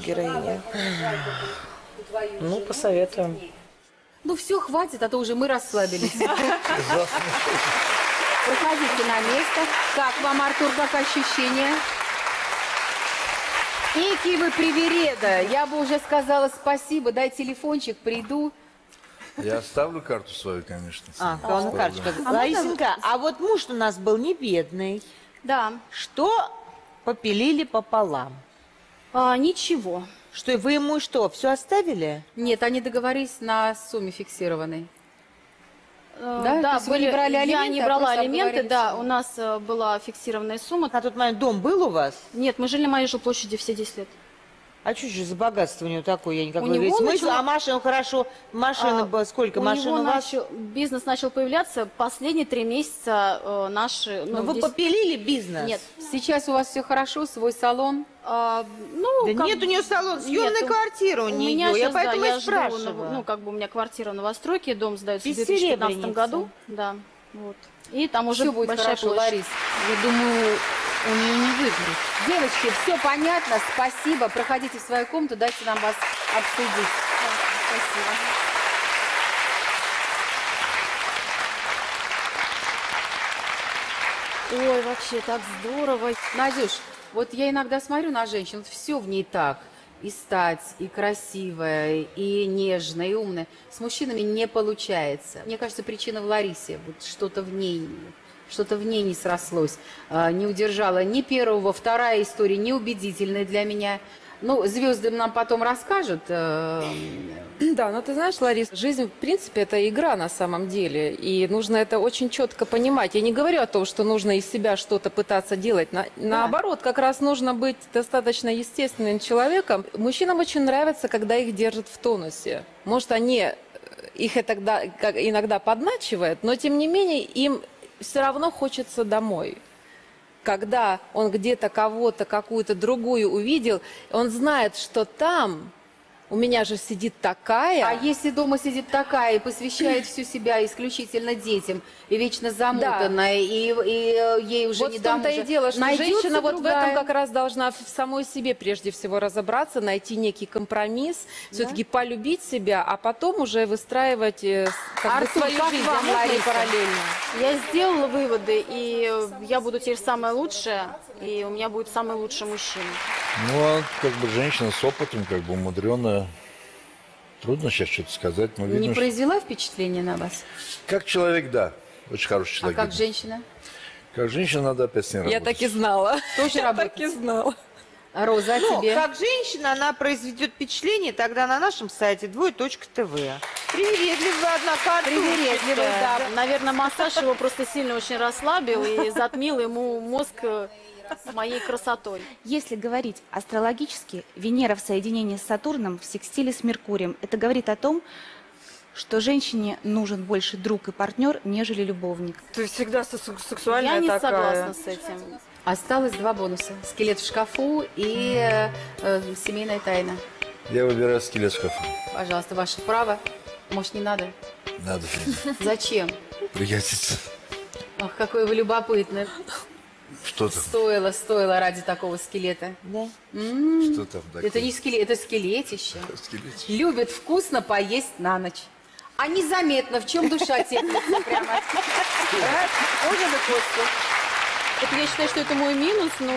героини. Ну, посоветуем. Ну все, хватит, а то уже мы расслабились. Проходите на место. Как вам, Артур, как ощущения? Эки вы привереда. Я бы уже сказала спасибо, дай телефончик, приду. Я оставлю карту свою, конечно. А, С главная проблем. карточка. Ларисенька, а вот муж у нас был не бедный. Да, Что попилили пополам? а, ничего. Что, вы ему что, все оставили? Нет, они договорились на сумме фиксированной. Э, Да? То есть вы не были- брали я алименты, не а брала просто алименты, да, у нас э, была фиксированная сумма. На тот момент дом был у вас? Нет, мы жили на моей жилплощади все 10 лет. А что же за богатство у него такое? Я никак У не говорю. него Смысл? начало- А машина хорошо. Машина А, сколько? у Машин него у вас? начал- бизнес начал появляться последние три месяца э, наши. Ну, вы здесь- попилили бизнес? Нет. Сейчас у вас все хорошо, свой салон. А, ну, Да как- нет у нее салон, съемная Нет, у- квартира у, у нее. меня я щас, да, поэтому я спрашиваю. ново- ну, как бы у меня квартира в новостройке, дом сдается в Без 2015 серебряницы. году. Да, вот. И там уже Все будет большая хорошо, площадь. Ларис. Я думаю, он ее не выиграет. Девочки, все понятно, спасибо. Проходите в свою комнату, дайте нам вас обсудить. Спасибо. Ой, вообще так здорово. Надюш, вот я иногда смотрю на женщин, вот все в ней так. И стать, и красивая, и нежная, и умная. С мужчинами не получается. Мне кажется, причина в Ларисе. Вот что-то в ней, что-то в ней не срослось. А, не удержала ни первого, вторая история неубедительная для меня. Ну, звезды нам потом расскажут. э, Да, но ты знаешь, Ларис, жизнь, в принципе, это игра на самом деле. И нужно это очень четко понимать. Я не говорю о том, что нужно из себя что-то пытаться делать. На- Наоборот, как раз нужно быть достаточно естественным человеком. Мужчинам очень нравится, когда их держат в тонусе. Может, они их как, иногда подначивают, но тем не менее им все равно хочется домой. Когда он где-то кого-то, какую-то другую увидел, он знает, что там у меня же сидит такая. А если дома сидит такая и посвящает всю себя исключительно детям, и вечно замотанная, и, и, э, ей уже вот не в том-то и дело, что женщина вот в этом как раз должна в самой себе прежде всего разобраться, найти некий компромисс, все-таки полюбить себя, а потом уже выстраивать э, как бы Артур, свою как жизнь, вам, а параллельно. Я сделала выводы, и я буду теперь самая лучшая, и у меня будет самый лучший мужчина. Ну, а как бы женщина с опытом, как бы умудренная. Трудно сейчас что-то сказать, но видно, Не что- произвела впечатление на вас? Как человек, да. Очень хороший А человек. как видно. женщина? Как женщина надо опять с ней Я работать. так и знала. Тоже Я работает? так и знала. А Роза, а Ну, тебе? как женщина, она произведет впечатление тогда на нашем сайте двое.тв. Привередливая одна Привередливый, да. Наверное, массаж его просто сильно очень расслабил и затмил ему мозг э, моей красотой. Если говорить астрологически, Венера в соединении с Сатурном в секстиле с Меркурием, это говорит о том, что женщине нужен больше друг и партнер, нежели любовник. Ты всегда сексу- сексуальная Я не такая. согласна с этим. Осталось два бонуса. Скелет в шкафу и э, э, семейная тайна. Я выбираю скелет в шкафу. Пожалуйста, ваше право. Может, не надо? Надо. Зачем? Приятельство. Ах, какой вы любопытный. Что там? Стоило, стоило ради такого скелета. Да. М, Что там такое? Это не скелет, это скелетище. Скелетище. Любят вкусно поесть на ночь. А незаметно, в чем душа теплится прямо. Это я считаю, что это мой минус, но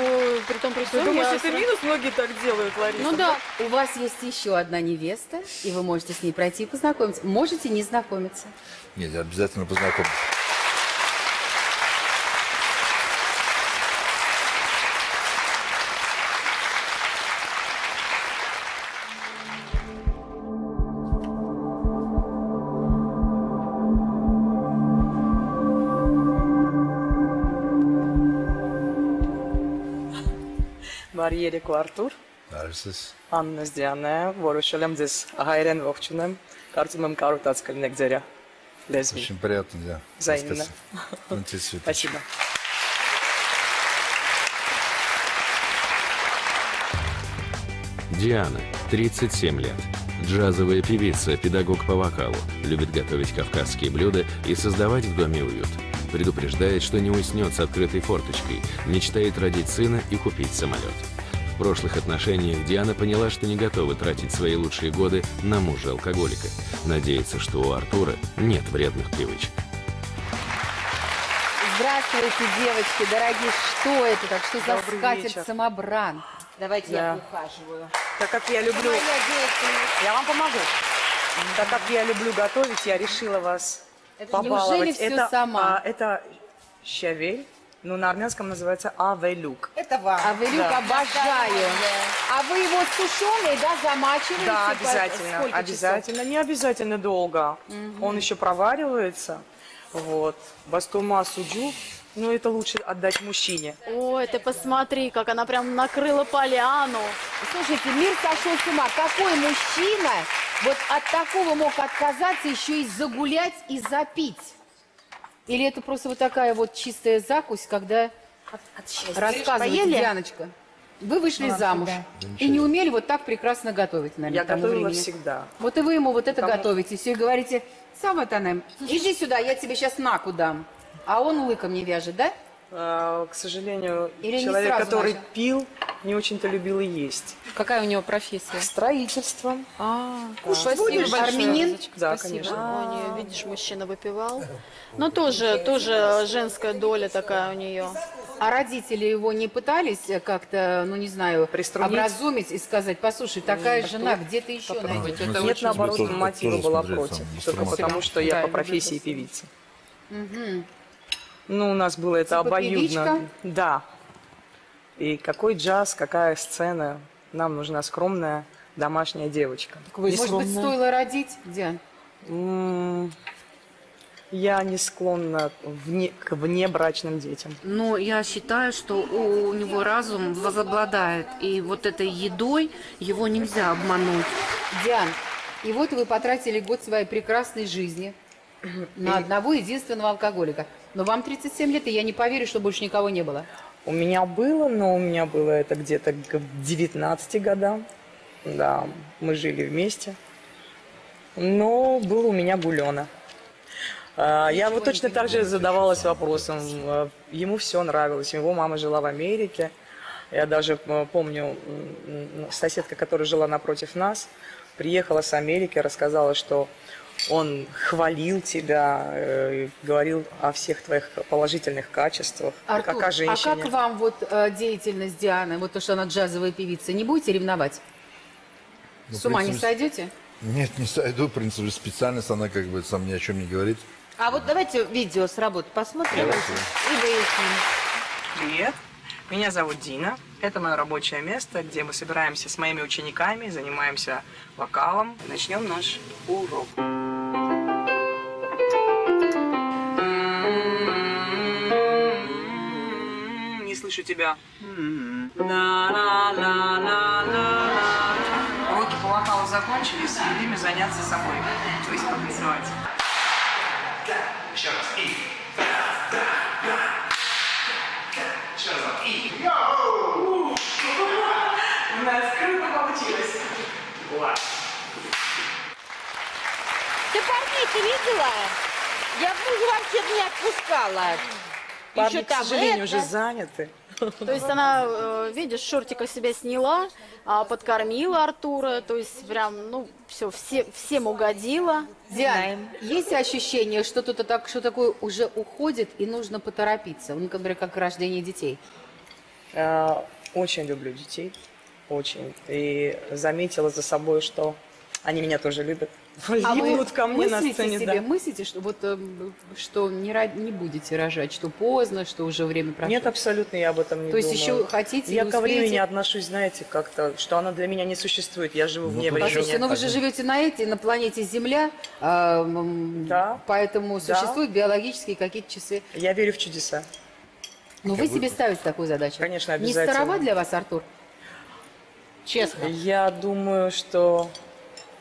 при том при Ты всем думаешь, я это минус? Многие так делают, Лариса. Ну да. У вас есть еще одна невеста, и вы можете с ней пройти и познакомиться. Можете не знакомиться. Нет, обязательно познакомлюсь. Բարի երեկո Արտուր, Դարսես։ Աննես Դիանա, որոշել եմ ձեզ հայերեն ողջունեմ։ Կարծում եմ կարոտած կլինեք ձեր լեզվի։ Очень приятно, да. Взаимно. Интересует. Спасибо. Диана, 37 лет. Джазовая певица, педагог по вокалу, любит готовить кавказские блюда и создавать в доме уют. Предупреждает, что не уснет с открытой форточкой, мечтает родить сына и купить самолет. В прошлых отношениях Диана поняла, что не готова тратить свои лучшие годы на мужа-алкоголика. Надеется, что у Артура нет вредных привычек. Здравствуйте, девочки, дорогие. Что это так? Что за Добрый скатерть самобран? Давайте Да. я ухаживаю. Так как я люблю... Я вам помогу. Так как я люблю готовить, я решила вас Это побаловать. неужели всё это, сама? а, это щавель, ну на армянском называется авелюк. Это вам. А вы, Люк, Да. обожаю. А вы его сушеный, да, замачиваете? Да, по- обязательно, сколько обязательно, не обязательно долго. Он еще проваривается. Вот. Бастума суджу, ну это лучше отдать мужчине. Ой, ты посмотри, как она прям накрыла поляну. Слушайте, мир сошел с ума. Какой мужчина вот от такого мог отказаться еще и загулять и запить? Или это просто вот такая вот чистая закусь, когда рассказывайте, Поели? Дианочка, вы вышли замуж и не умели вот так прекрасно готовить, наверное, Я к тому готовила времени. всегда. Вот и вы ему вот это Кому? готовите, все и говорите, Саватанем, иди сюда, я тебе сейчас наку дам. А он лыком не вяжет, да? А, к сожалению, Или человек, который начал? пил, не очень-то любил и есть. Какая у него профессия? Строительство. А, Кушать спасибо будешь, большое. армянин? Да, Спасибо. конечно. Ой, не, видишь, мужчина выпивал. Но тоже, тоже женская доля такая у нее. А родители его не пытались как-то, ну не знаю, Приструнить? образумить и сказать, послушай, такая жена, где ты еще найдешь? Ну, Нет, наоборот, мотива была против. Только потому, что Да, я по профессии певица. Ну, у нас было это Типа обоюдно. певичка? Да. И какой джаз, какая сцена. Нам нужна скромная домашняя девочка. Может быть, стоило родить, Диан? М, Я не склонна вне- к внебрачным детям. Но я считаю, что у, у него разум возобладает. И вот этой едой его нельзя обмануть. Диан, и вот вы потратили год своей прекрасной жизни на одного единственного алкоголика. Но вам 37 лет, и я не поверю, что больше никого не было. У меня было, но у меня было это где-то к 19 годам. Да, мы жили вместе. Но был у меня гулена. А, Я вот точно так же задавалась вопросом. А, Ему все нравилось. Его мама жила в Америке. Я даже э, помню, соседка, которая жила напротив нас, приехала с Америки, рассказала, что он хвалил тебя, э, говорил о всех твоих положительных качествах, Артур, как о а женщине. как вам вот э, деятельность Дианы, вот то, что она джазовая певица, не будете ревновать? Ну, С ума не принципе, сойдете? Нет, не сойду. В принципе, специальность, она как бы сам ни о чем не говорит. А вот давайте видео с работы посмотрим и выясним. Привет, меня зовут Дина. Это мое рабочее место, где мы собираемся с моими учениками, занимаемся вокалом. Начнем наш урок. Не слышу тебя. Уроки по вокалу закончились, и время заняться собой, то есть потанцевать. Еще раз. И. Еще раз. И. У нас круто получилось. Класс. Ты парней ты видела? Я мужа вообще не отпускала. Парни, Еще к там сожалению, это. уже заняты. То есть она, э, видишь, шортика себя сняла, а, подкормила Артура, то есть прям, ну, все, все, всем угодила. Диана, есть ощущение, что что-то так, что такое уже уходит и нужно поторопиться? Ну, например, как рождение детей. А, Очень люблю детей, очень. И заметила за собой, что они меня тоже любят. А вы Липнут ко мне на сцене, себе, да. мыслите, что вот эм, что не, не будете рожать, что поздно, что уже время прошло? Нет, абсолютно я об этом не То есть думаю. еще хотите, Я не ко времени отношусь, знаете, как-то, что оно для меня не существует. Я живу вне Послушайте, времени. ну вы же живете на этой, на планете Земля, м, Да. поэтому Да. существуют биологические какие-то часы. Я верю в чудеса. Но вы себе ставите такую задачу. Конечно, Не обязательно. старова для вас, Артур? Честно. Я думаю, что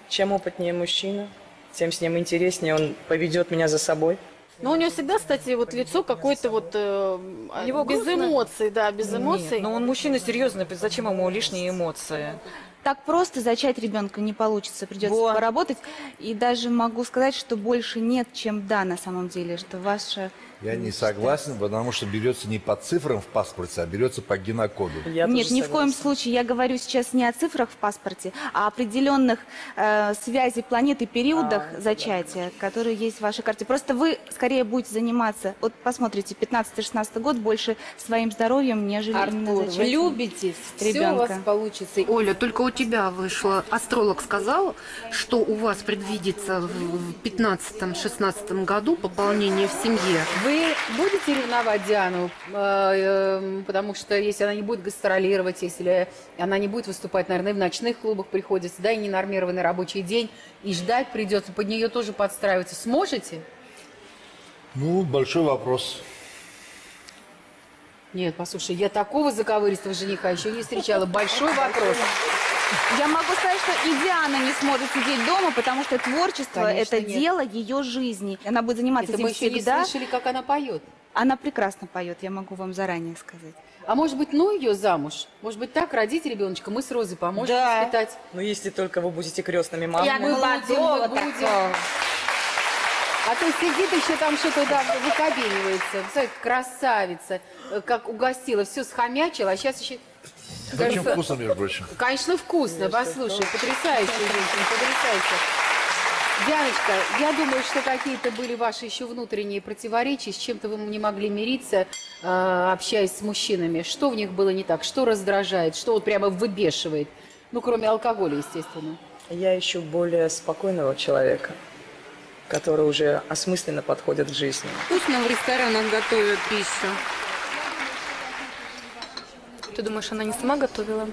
чем опытнее мужчина, тем с ним интереснее, он поведет меня за собой. Но у него всегда, кстати, вот лицо какое-то вот э, него без грустно? эмоций, да, без эмоций. Нет, но он мужчина серьезный, зачем ему лишние эмоции? Так просто зачать ребенка не получится, придется Во. поработать. И даже могу сказать, что больше нет, чем да на самом деле, что ваша... Я не согласен, потому что берется не по цифрам в паспорте, а берется по генокоду. Я Нет, ни в коем согласна. случае. Я говорю сейчас не о цифрах в паспорте, а о определенных э, связей планет и периодах А, зачатия, которые есть в вашей карте. Просто вы скорее будете заниматься, вот посмотрите, 15-16 год больше своим здоровьем, нежели именно Артур, вы зачатием любитесь, все у вас ребенка. получится. Оля, только у тебя вышло, астролог сказал, что у вас предвидится в 15-16 году пополнение в семье. Вы будете ревновать Диану, э, э, потому что если она не будет гастролировать, если она не будет выступать, наверное, в ночных клубах приходится, да, и ненормированный рабочий день, и ждать придется, под нее тоже подстраиваться. Сможете? Ну, большой вопрос. Нет, послушай, я такого заковыристого жениха еще не встречала. Большой вопрос. Я могу сказать, что и Диана не сможет сидеть дома, потому что творчество Конечно, это нет. дело ее жизни. Она будет заниматься Это этим мы еще не всегда. слышали, как она поет. Она прекрасно поет, я могу вам заранее сказать. А может быть, ну ее замуж? Может быть, так родить ребеночка? Мы с Розой поможем Да. воспитать. Ну, если только вы будете крестными мамами. Я Мы молодого будем, мы будем. такого. А то сидит еще там что-то да, выкобенивается. Представляете, красавица, э, как угостила, все схомячила, а сейчас еще... Очень Кажется, вкусно, между прочим. Конечно, вкусно, послушай, потрясающая женщина, потрясающая. Дианочка, я думаю, что какие-то были ваши еще внутренние противоречия, с чем-то вы не могли мириться, э, общаясь с мужчинами. Что в них было не так? Что раздражает? Что вот прямо выбешивает? Ну, кроме алкоголя, естественно. Я ищу более спокойного человека, который уже осмысленно подходит к жизни. Вкусно в ресторанах готовят пищу. Ты думаешь, она не сама готовила?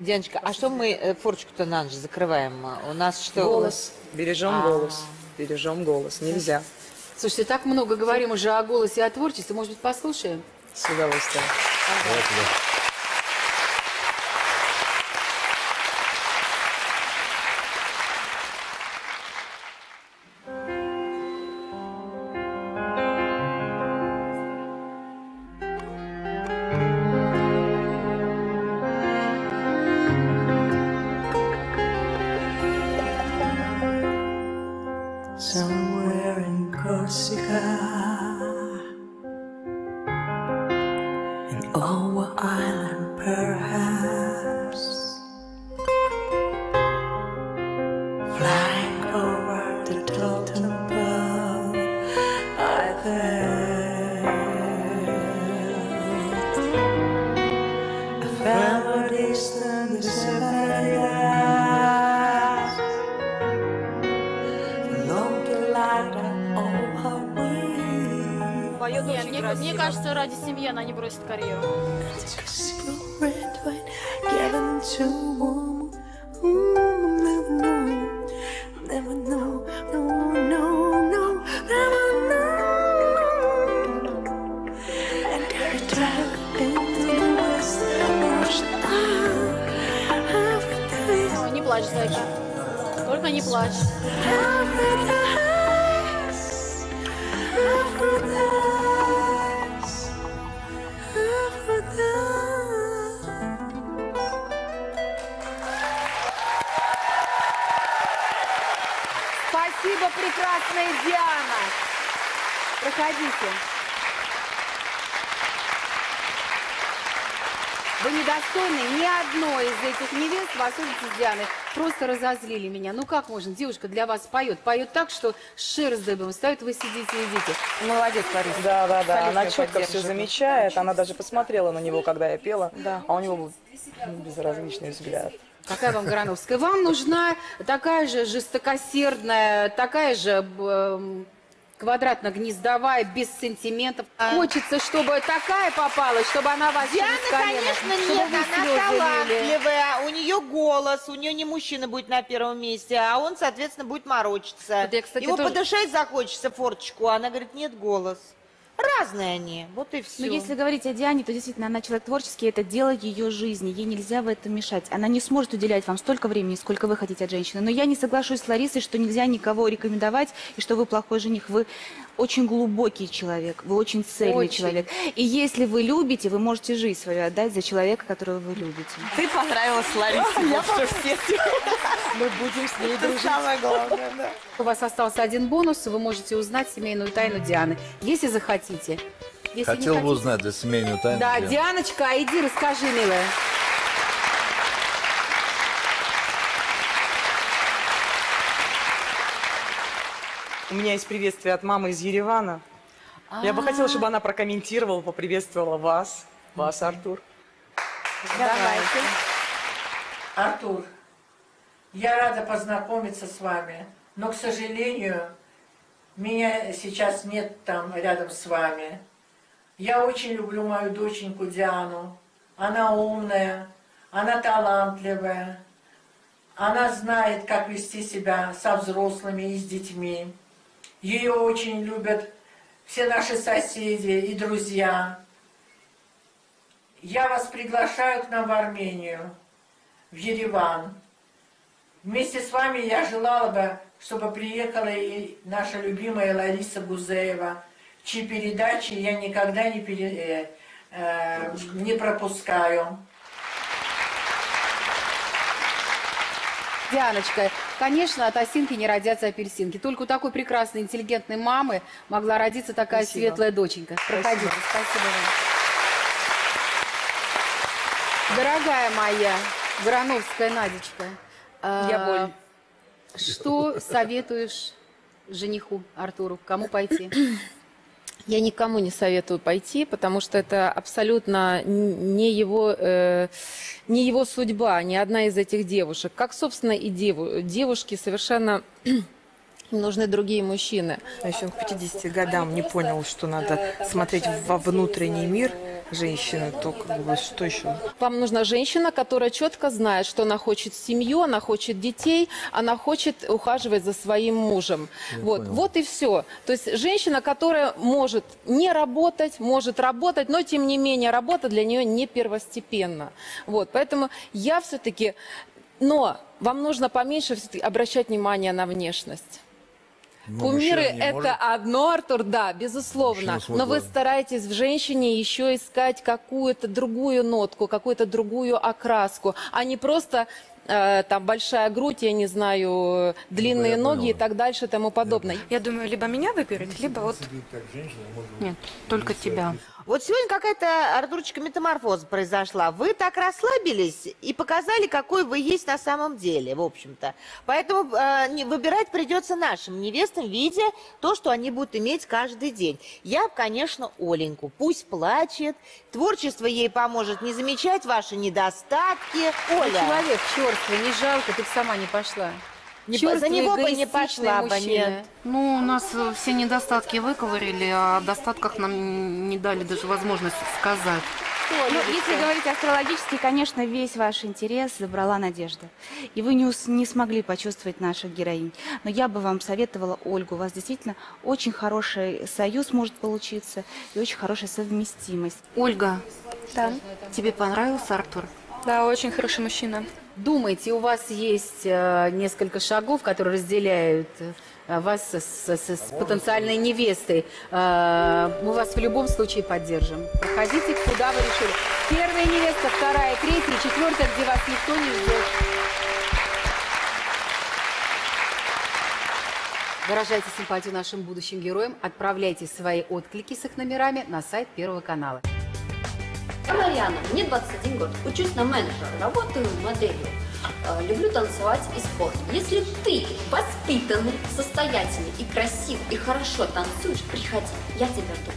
Дианочка, а что мы э, форчку-то на ночь закрываем? У нас что? Голос. Бережем А. голос. Бережем голос. Нельзя. Слушайте, так много говорим уже о голосе и о творчестве. Может быть, послушаем? С удовольствием. Давайте, семьи Красная Диана. Проходите. Вы недостойны ни одной из этих невест, в особенности Дианы. Просто разозлили меня. Ну как можно? Девушка для вас поет. Поет так, что шерсть дыбом встает, вы сидите и идите. Ну, молодец, Лариса. Да, да, да. Она четко все замечает. Она даже посмотрела на него, когда я пела. Да. А у него был безразличный взгляд. Какая вам Грановская? Вам нужна такая же жестокосердная, такая же эм, квадратно-гнездовая, без сантиментов. Хочется, чтобы такая попалась, чтобы она вас Диана, через колено, конечно, чтобы нет, она талантливая, у нее голос, у нее не мужчина будет на первом месте, а он, соответственно, будет морочиться. Вот я, кстати, Его тоже- подышать захочется форточку, а она говорит, нет, голос. Разные они, вот и все. Но если говорить о Диане, то действительно она человек творческий, это дело ее жизни, ей нельзя в этом мешать. Она не сможет уделять вам столько времени, сколько вы хотите от женщины. Но я не соглашусь с Ларисой, что нельзя никого рекомендовать, и что вы плохой жених. Вы очень глубокий человек, вы очень цельный Очень. человек. И если вы любите, вы можете жизнь свою отдать за человека, которого вы любите. Ты понравилась Ларисе всех. Мы будем с ней дружить. самое главное, да. У вас остался один бонус, вы можете узнать семейную тайну Дианы, если захотите. Если Хотел бы хотите- узнать за семейную тайну. Да. Дианочка, иди расскажи, милая. У меня есть приветствие от мамы из Еревана. Я бы хотела, чтобы она прокомментировала, поприветствовала вас. Вас, Артур. Давайте. Артур, я рада познакомиться с вами, но, к сожалению, меня сейчас нет там рядом с вами. Я очень люблю мою доченьку Диану. Она умная, она талантливая, она знает, как вести себя со взрослыми и с детьми. Ее очень любят все наши соседи и друзья. Я вас приглашаю к нам в Армению в Ереван. Вместе с вами я желала бы, чтобы приехала и наша любимая Лариса Гузеева, чьи передачи я никогда не, пере- э, э, не пропускаю. Дианочка, конечно, от осинки не родятся апельсинки. Только у такой прекрасной, интеллигентной мамы могла родиться такая Спасибо. светлая доченька. Проходите. Спасибо вам. Дорогая моя, Грановская Надечка, Я а, боль. что советуешь жениху Артуру? Кому пойти? Я никому не советую пойти, потому что это абсолютно не его, э, не его судьба, ни одна из этих девушек. Как, собственно, и деву- девушки совершенно нужны другие мужчины. А еще он к 50 годам не понял, что надо смотреть во внутренний мир женщины, то как бы что еще? Вам нужна женщина, которая четко знает, что она хочет семью, она хочет детей, она хочет ухаживать за своим мужем. Вот, вот и все. То есть женщина, которая может не работать, может работать, но тем не менее работа для нее не первостепенна. Вот, поэтому я все-таки... Но вам нужно поменьше обращать внимание на внешность. Кумиры это может? одно, Артур, да, безусловно. Но вы стараетесь в женщине еще искать какую-то другую нотку, какую-то другую окраску, а не просто э, там большая грудь, я не знаю, длинные я ноги и понял. так дальше и тому подобное. Я думаю, либо меня выберет, либо вот... Нет, только тебя. Вот сегодня какая-то, Артурчика, метаморфоза произошла. Вы так расслабились и показали, какой вы есть на самом деле, в общем-то. Поэтому э, не- выбирать придется нашим невестам, видя то, что они будут иметь каждый день. Я, конечно, Оленьку. Пусть плачет, творчество ей поможет не замечать ваши недостатки. Оля, Человек черствый, не жалко, ты сама не пошла. Не за него бы не пошла бы, нет. Ну, у нас э, все недостатки выковырили, а о достатках нам не дали даже возможность сказать. Ну, если говорить астрологически, конечно, весь ваш интерес забрала Надежда. И вы не, ус- не смогли почувствовать наших героинь. Но я бы вам советовала Ольгу. У вас действительно очень хороший союз может получиться и очень хорошая совместимость. Ольга, Да. тебе понравился Артур? Да, очень хороший мужчина. Думайте, у вас есть э, несколько шагов, которые разделяют э, вас с, с- с- с потенциальной невестой. Э, мы вас в любом случае поддержим. Проходите, куда вы решили. Первая невеста, вторая, третья, четвертая, где вас никто не ждет. Выражайте симпатию нашим будущим героям, отправляйте свои отклики с их номерами на сайт Первого канала. Марьяна, мне 21 год, учусь на менеджера, работаю моделью. Э, Люблю танцевать и спорт. Если ты воспитанный, состоятельный и красивый, и хорошо танцуешь, приходи, я тебя жду.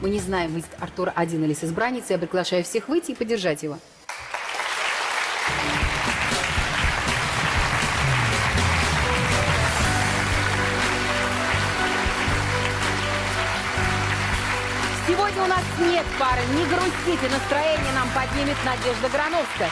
Мы не знаем, выйдет Артур один или с избранницей. Я приглашаю всех выйти и поддержать его. Нет пары. Не грустите, настроение нам поднимет Надежда Грановская.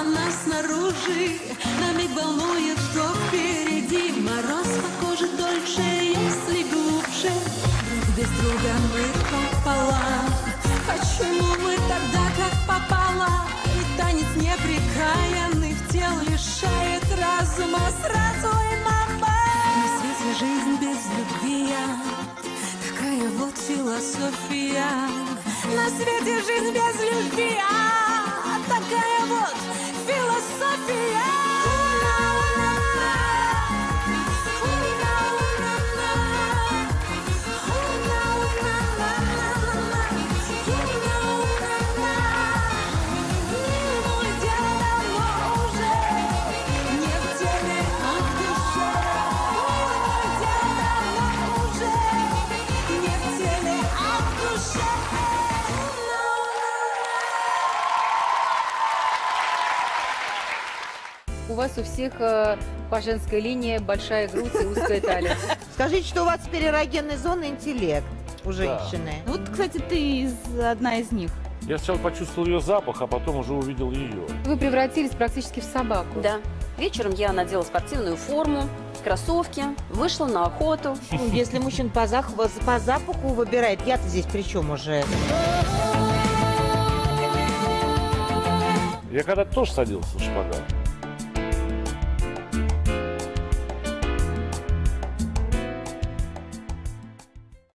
Она снаружи. На миг волнует, что впереди. Мороз по коже дольше, если глубже. Друг без друга мы пополам. Почему мы тогда как попало? И танец неприкаянный в тел лишает разума. Сразу и мама. На свете жизнь без любви. Такая вот философия. На свете жизнь без любви, а такая вот философия. Вас у всех э, по женской линии большая грудь и узкая талия. Скажите, что у вас теперь эрогенной зоны интеллект у женщины. Вот, кстати, ты из, одна из них. Я сначала почувствовал ее запах, а потом уже увидел ее. Вы превратились практически в собаку. Да. Вечером я надела спортивную форму, кроссовки, вышла на охоту. Ну, Если мужчина по, зах- по запаху выбирает, я-то здесь при чем уже? Я когда-то тоже садился в шпагат.